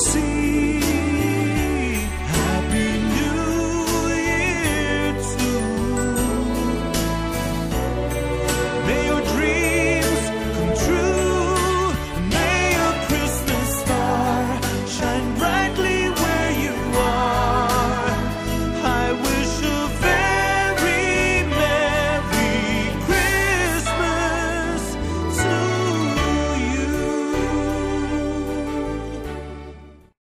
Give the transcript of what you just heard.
see